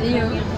Iya. iya.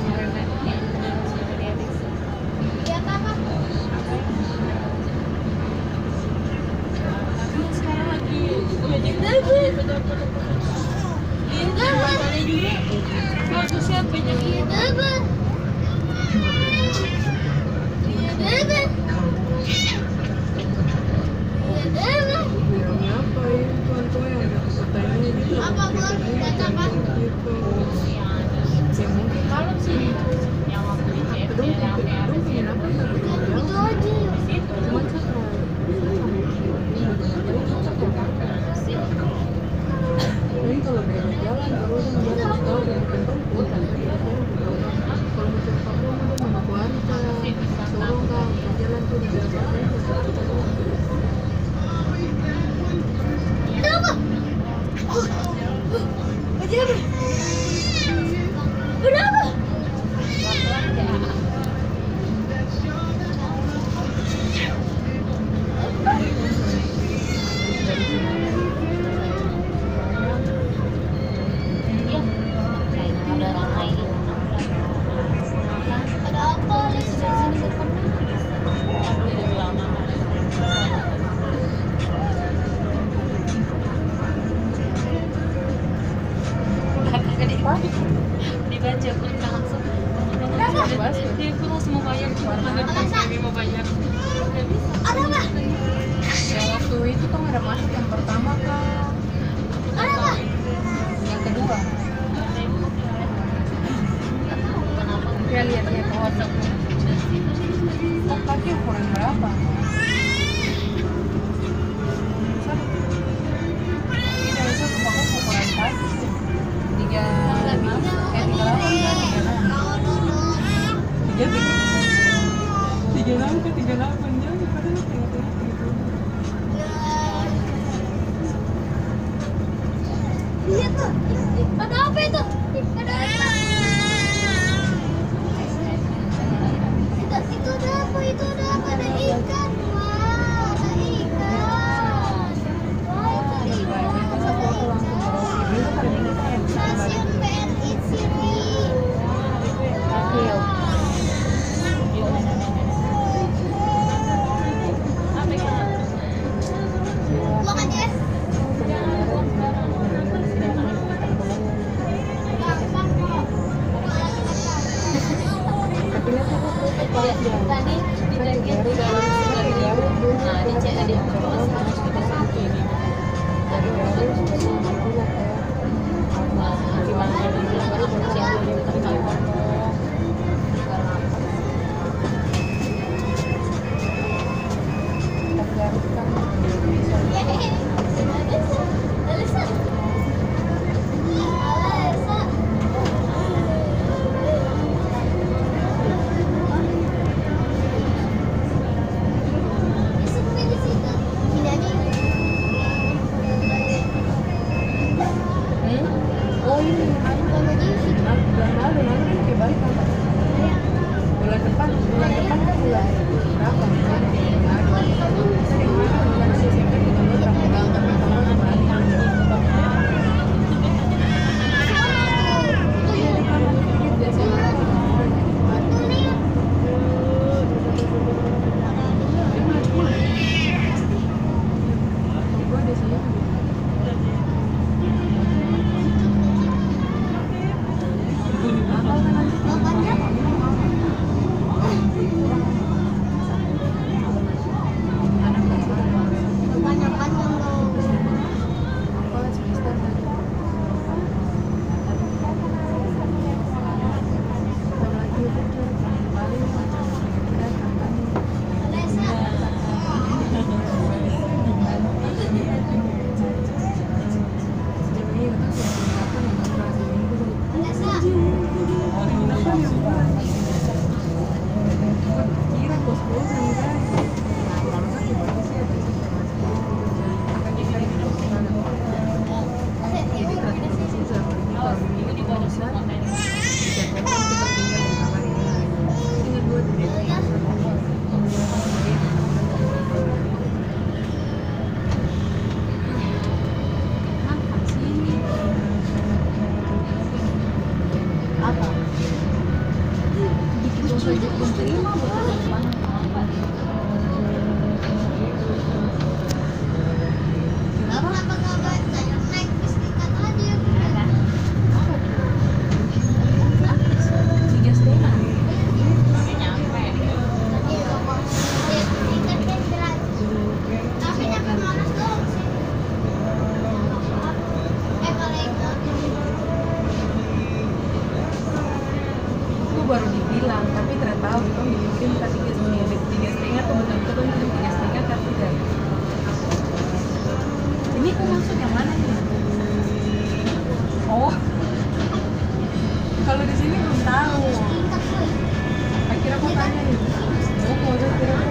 Kenapa? Lihat lihat ke WhatsApp. Oh, pakai ukuran berapa? baru dibilang tapi ternyata oh gitu dibikin kita tiga setengah tiga setengah atau betul-betul kan tiga setengah kan tiga. Ini aku maksud yang mana nih? Oh. Kalau di sini belum tahu. Akhirnya aku tanya gitu oh kalau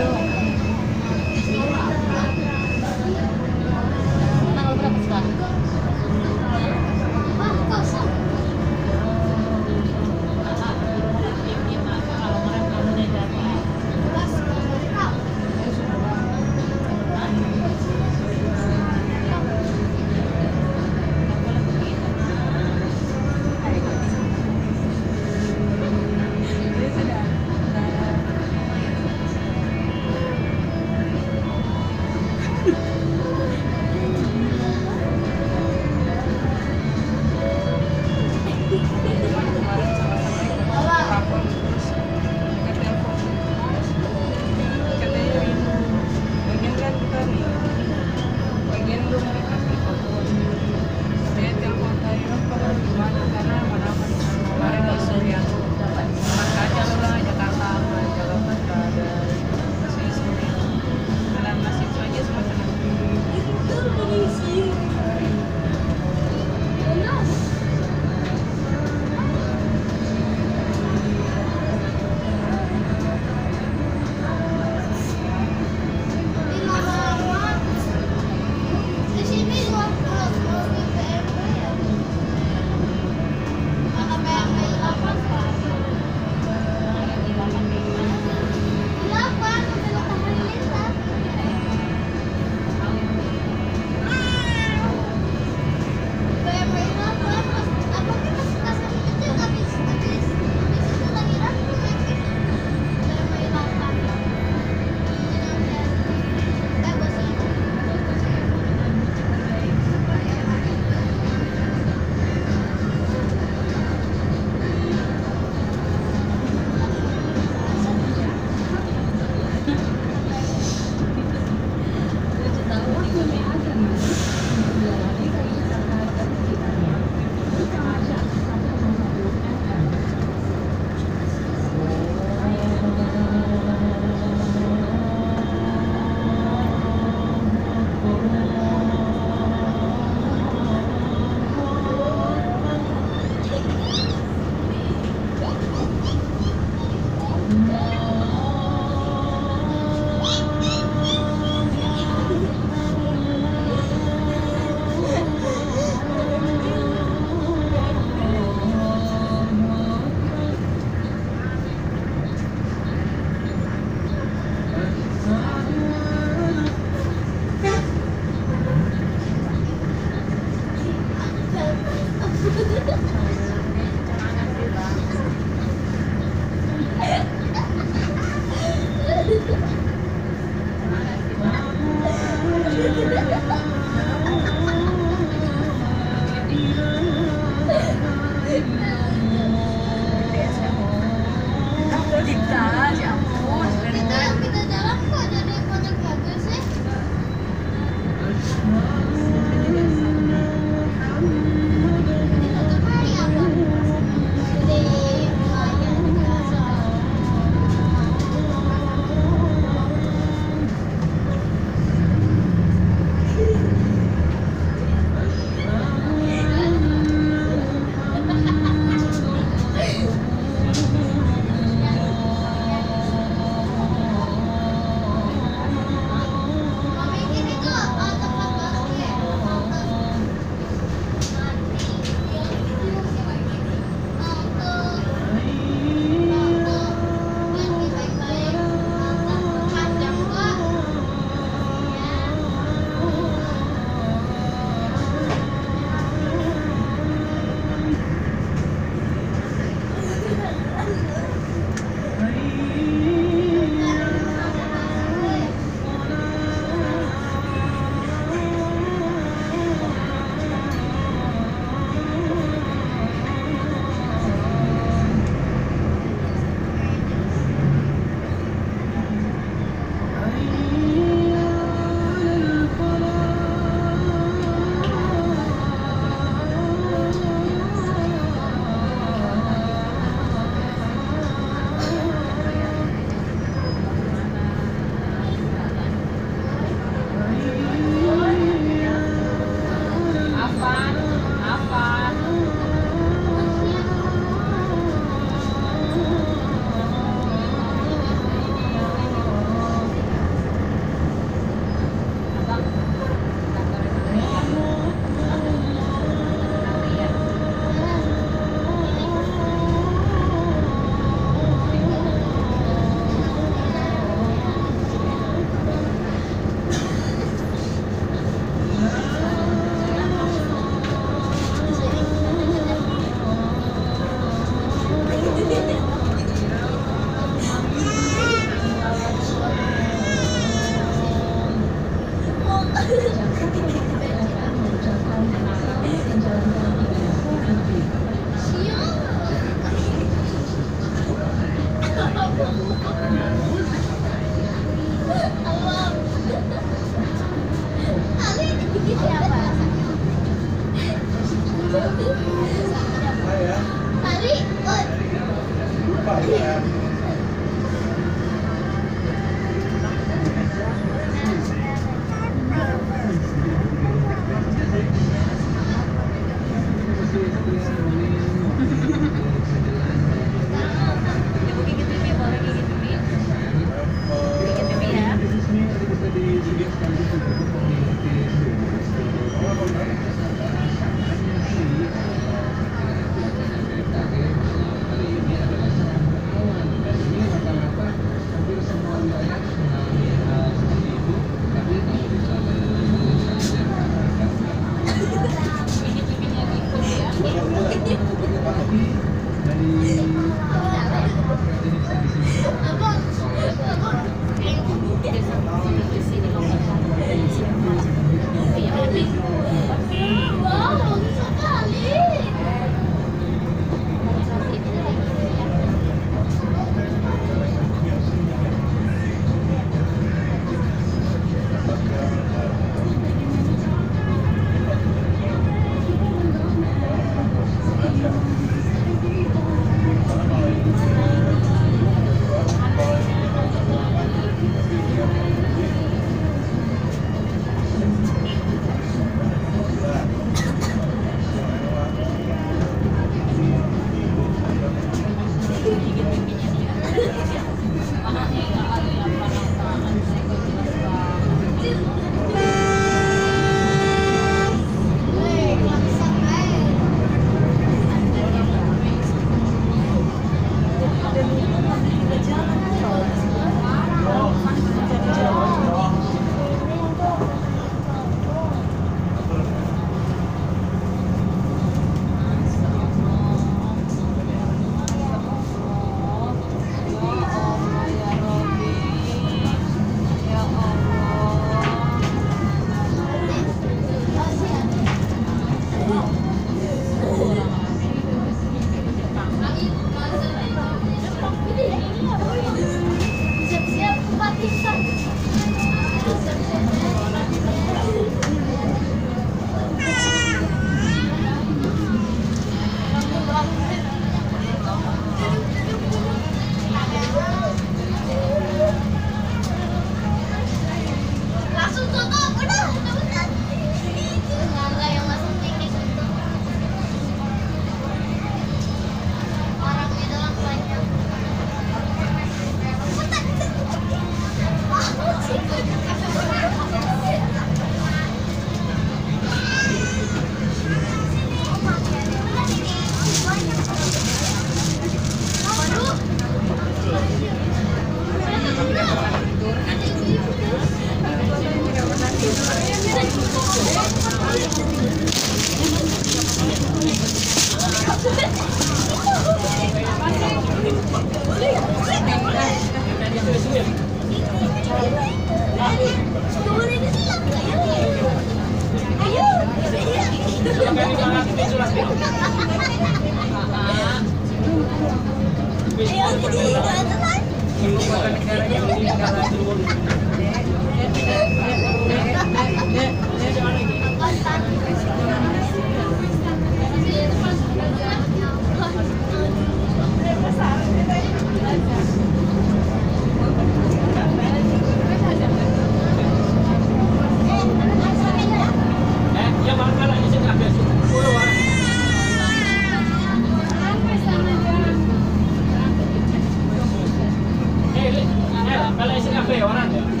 这有那的。